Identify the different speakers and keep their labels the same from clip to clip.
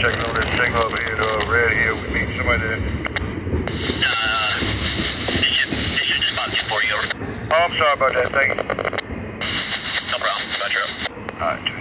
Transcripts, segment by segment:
Speaker 1: checking over this signal over here to uh, Red Hill. We meet somebody there.
Speaker 2: Uh, this should, this should just you for you.
Speaker 1: Oh, I'm sorry about that. Thank you.
Speaker 2: No problem. Roger.
Speaker 1: All right,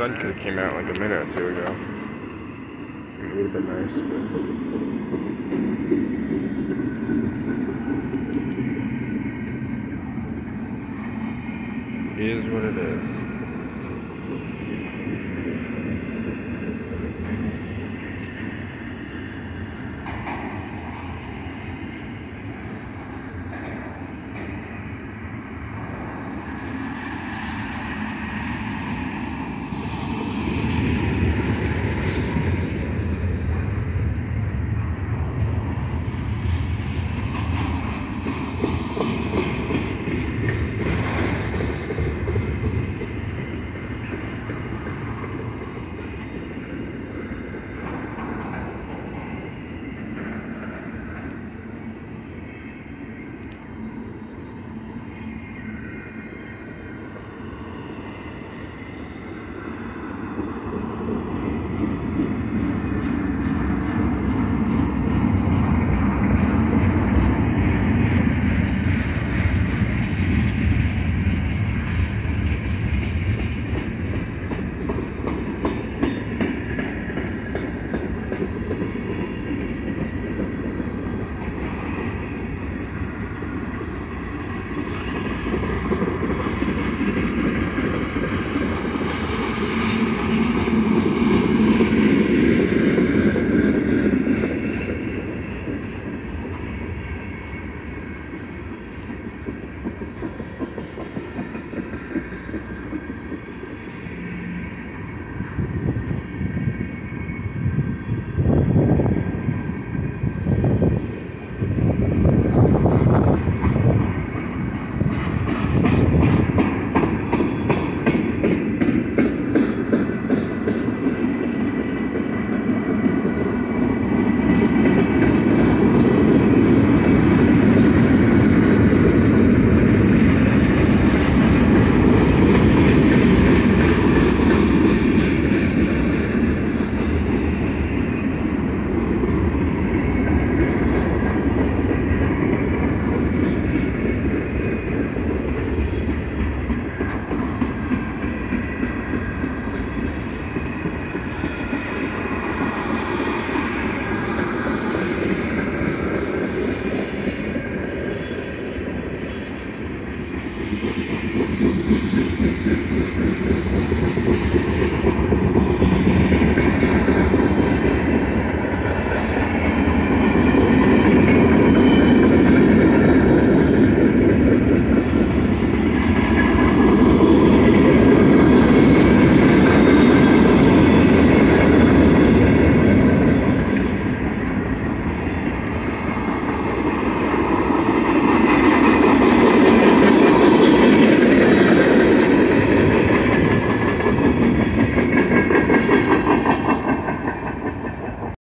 Speaker 3: sun could have came out like a minute or two ago. It would have been nice, but it is what it is.